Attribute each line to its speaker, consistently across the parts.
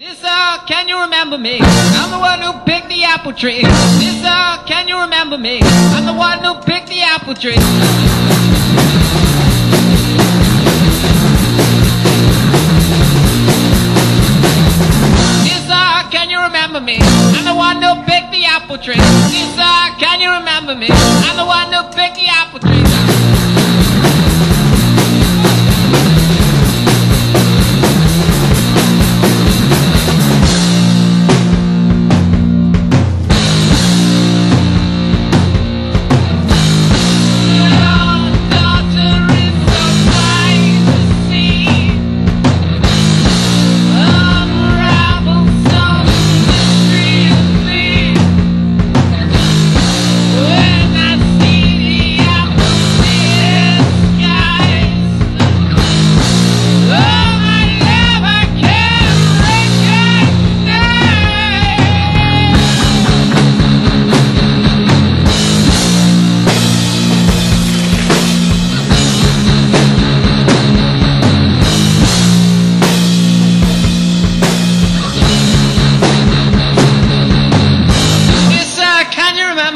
Speaker 1: Uh, can you remember me? I'm the one who picked the apple tree. Uh, can you remember me? I'm the one who picked the apple tree. Uh, can you remember me? I'm the one who picked the apple tree. Uh, can you remember me? I'm the one who picked the apple tree.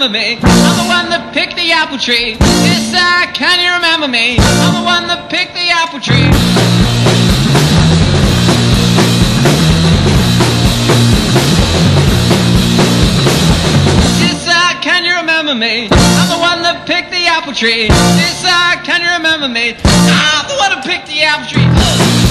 Speaker 1: Remember me? I'm the one that picked the apple tree. Yes, sir, can you remember me? I'm the one that picked the apple tree. Yes, sir, can you remember me? I'm the one that picked the apple tree. Yes, sir, can you remember me? I'm the one who picked the apple tree.